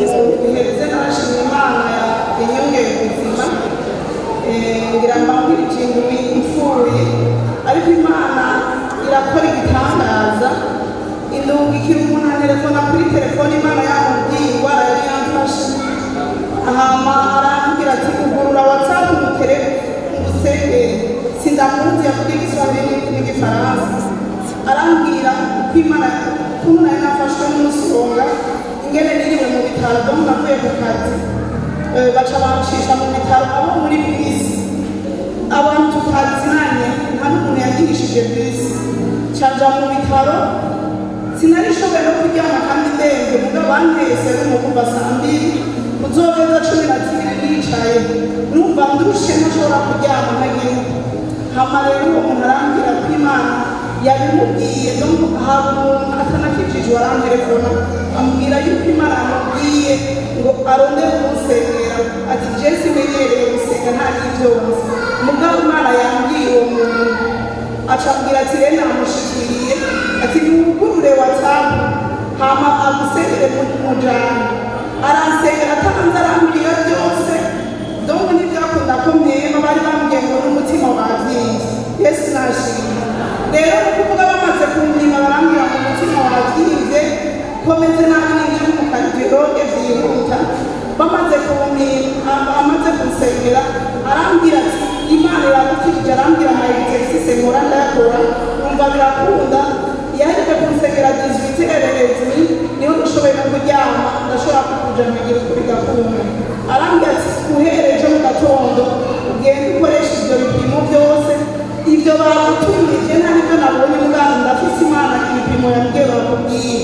kugeza ku bihe bize imana ya inyongera ubuzima eh, ngira mbabwire ikintu wipfuye ariko imana irakora igitangaza. Indungikira umuntu aterefona kuri telefone imana yamubwiye indwara yari yamfashe. Ahama arambwira ati kugurura watsapu mukereke musengere sindamuzi yavuga igiswahili n'igifaransa. Arambwira ko imana ko umuntu yari yafashwe n'umusonga. Ingene niriwe mu bitaro byo navuye ku kazi Eh, baca bancisha mu bitaro abo muri bisi abantu tutazinanye nta n'umuntu yagirishije bisi caja mu bitaro sinarishoboye no kuryama kandi ndembe muga bantese no kuva saa mbiri kuzogeza cumi na zibiri nicaye numva ndushe ntashobora kuryama ntagira hama rero uwo muntu arambwira ko imana yabimubwiye no haba umuntu atanakijijwe ngo arondere kumusengera ati jesi menyereye gusenga nta n'ivyonzi mugabo imana yambwiye uwo muntu. Acambwira ati rero namushikiriye. Ati niwugurure watsapu hama agusengere mujana. Aransengera atabanza arambwira byose dongo ntibyakunda ko mpema bari bambwiye ngo n'umutima wavyimbye yesu nashimye. Rero ni ukuvuga bamaze kumpima barambwira ngo umutima wavyimbye komeze nabi ninjye mu kumpima amaze kunsengera arambwira ati imana iragukijije arambwira ama exercice nkora ndayakora numva birakunda. Yahejeje kunsengera 18 hererezi niho dushoboye no kuryama ndashobora kukuja nkagira ukuri gakumwe arambwira ati uhereje mu gatondo ugenda ukoresha ibyo bipimo byose. Ibyo bagutumije nta nibyo nabonye muganga ndafise imana ibipimo yambwiye bakubwiye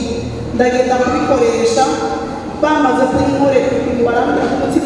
ndagenda kubikoresha. Bamaze kunkorera ibipimo barambwira ko umutima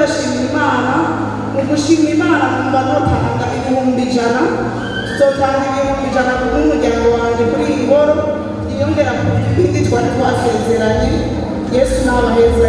ndashima imana mu gushima imana numva notanga ibihumbi ijana. Tuzotanga ibihumbi ijana ku bw'umuryango wanjye kuri iyi ngoro yiyongera ku bindi twari twasezeranye. Yesu nabaheza